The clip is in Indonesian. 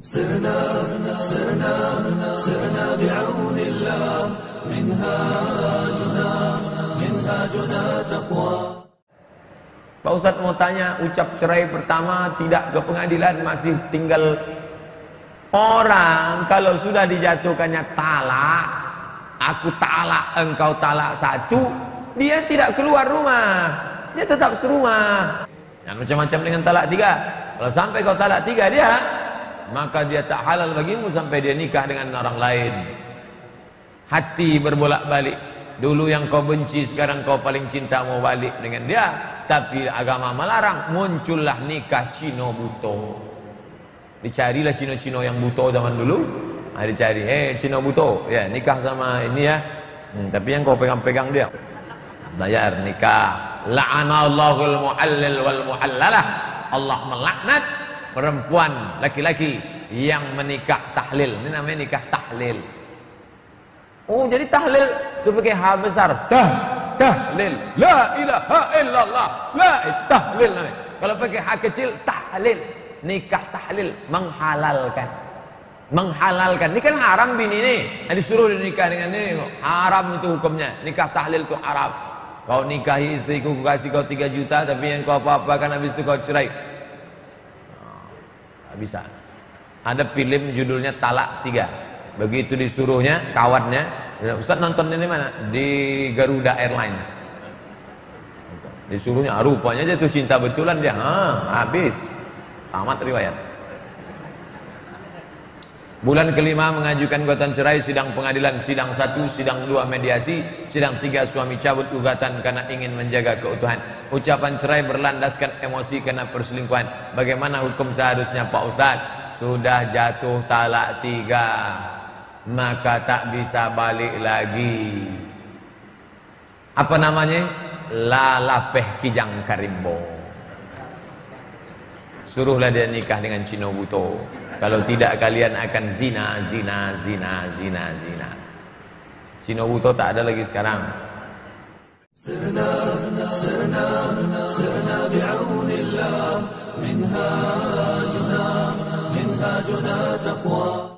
سرنا سرنا سرنا بعون الله منهاجنا منهاجنا تقوى Pak Ustadz mau tanya, ucap cerai pertama tidak ke pengadilan masih tinggal orang kalau sudah dijatuhkannya talak, aku talak, engkau talak satu, dia tidak keluar rumah, dia tetap serumah. Dan macam-macam dengan talak tiga. Kalau sampai kau talak tiga dia, maka dia tak halal bagimu sampai dia nikah dengan orang lain. Hati berbolak-balik. Dulu yang kau benci, sekarang kau paling cinta mau balik dengan dia. Tapi agama melarang, muncullah nikah Cino buto. Dicarilah Cino-Cino yang buto zaman dulu. Nah, dicari, eh Cino buto, ya nikah sama ini ya. Hmm, tapi yang kau pegang-pegang dia. Bayar nikah. La'anallahul muhallil wal muhallalah. Allah melaknat perempuan laki-laki yang menikah tahlil. Ini namanya nikah tahlil. Oh, jadi tahlil itu pakai H besar. Tah, tahlil. La ilaha illallah. La tahlil namanya. Kalau pakai H kecil tahlil. Nikah tahlil menghalalkan. Menghalalkan. Ini kan haram bini ini. Yang disuruh nikah dengan ini. Haram itu hukumnya. Nikah tahlil itu haram. Kau nikahi istriku, ku kasih kau 3 juta, tapi yang kau apa-apakan habis itu kau cerai. Bisa. Ada film judulnya Talak Tiga. Begitu disuruhnya kawannya, Ustaz nonton ini mana? Di Garuda Airlines. Disuruhnya, ah, rupanya jatuh cinta betulan dia. Ha, habis. Tamat riwayat. Bulan kelima mengajukan gugatan cerai sidang pengadilan sidang satu, sidang dua mediasi, sidang tiga suami cabut gugatan karena ingin menjaga keutuhan ucapan cerai berlandaskan emosi karena perselingkuhan. Bagaimana hukum seharusnya Pak Ustadz sudah jatuh talak tiga maka tak bisa balik lagi. Apa namanya? Lalapeh kijang karimbo. Suruhlah dia nikah dengan Cino Buto kalau tidak kalian akan zina zina zina zina zina. Cino Buto tak ada lagi sekarang. Senang. سرنا سرنا بعون الله. منهاجنا منهاجنا تقوى.